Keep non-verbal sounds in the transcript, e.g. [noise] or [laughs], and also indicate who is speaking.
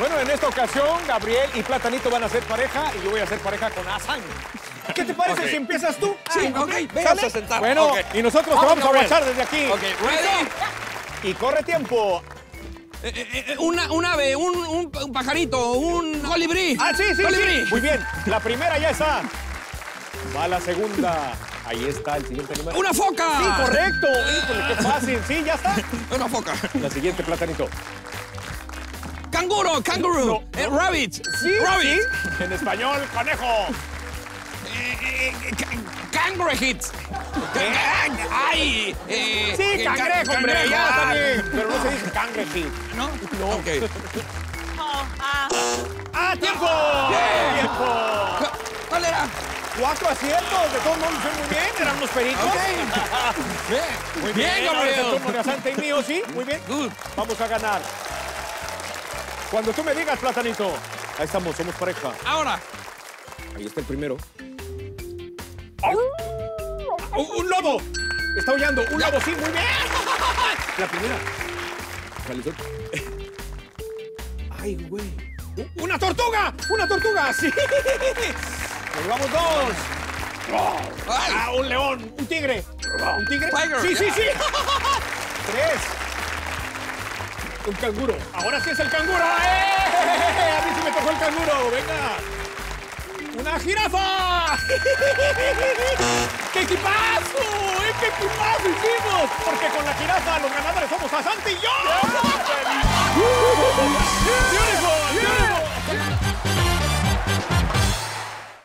Speaker 1: Bueno, en esta ocasión, Gabriel y Platanito van a ser pareja y yo voy a ser pareja con Asan. ¿Qué te parece
Speaker 2: Ok.
Speaker 1: si empiezas tú?
Speaker 2: Sí,
Speaker 1: Ah,
Speaker 2: ok, véngase
Speaker 1: ¿Sale?
Speaker 2: a sentar.
Speaker 1: Bueno,
Speaker 2: Ok.
Speaker 1: y nosotros te
Speaker 2: Vamos,
Speaker 1: a abrazar desde aquí.
Speaker 2: Ok, ready.
Speaker 1: Y corre tiempo.
Speaker 2: Eh, eh, eh, una, un ave, un, un, un pajarito, un colibrí.
Speaker 1: Ah, sí, sí,
Speaker 2: colibrí.
Speaker 1: sí. Muy bien. La primera ya está. Va la segunda. Ahí está el siguiente número.
Speaker 2: Una foca.
Speaker 1: Sí, correcto. Híjole, qué fácil. Sí, ya está. [laughs]
Speaker 2: Una foca.
Speaker 1: La siguiente, Platanito.
Speaker 2: Canguro, kangaroo.
Speaker 1: No,
Speaker 2: Eh, rabbit.
Speaker 1: Sí,
Speaker 2: rabbit.
Speaker 1: sí. En español, conejo.
Speaker 2: Eh, eh, eh, Cangrejit. Ay. eh,
Speaker 1: Sí,
Speaker 2: ca-
Speaker 1: cangrejo, hombre.
Speaker 2: cangrejo.
Speaker 1: Ya bien. Pero no se dice cangreji.
Speaker 2: ¿No?
Speaker 1: No.
Speaker 2: Ok.
Speaker 1: ¡Ah, tiempo!
Speaker 2: Bien.
Speaker 1: ¡Tiempo!
Speaker 2: ¿Cu- ¿Cuál era?
Speaker 1: Cuatro aciertos. De todos modos, lo hizo muy bien. Eran unos pericos.
Speaker 2: Ok. [laughs] Bien.
Speaker 1: Muy
Speaker 2: Bien,
Speaker 1: el
Speaker 2: Gabriel.
Speaker 1: y mío, ¿sí? Muy bien.
Speaker 2: Good.
Speaker 1: Vamos a ganar. Cuando tú me digas, Platanito. Ahí estamos, somos pareja.
Speaker 2: Ahora.
Speaker 1: Ahí está el primero. ¡Un, un lobo! Está aullando. Un lobo, sí, muy bien. La primera. Ay, güey. ¡Una tortuga! ¡Una tortuga! ¡Sí! Nos vamos dos. Ah, un león, un tigre. ¿Un tigre?
Speaker 2: Tiger,
Speaker 1: Sí, sí, sí. Un canguro. Ahora sí es el canguro. ¡Eh! A mí sí me tocó el canguro. Venga. ¡Una jirafa! [laughs] ¡Qué equipazo! ¡Eh, ¡Qué equipazo hicimos! Porque con la jirafa los ganadores somos Asante y yo. [laughs]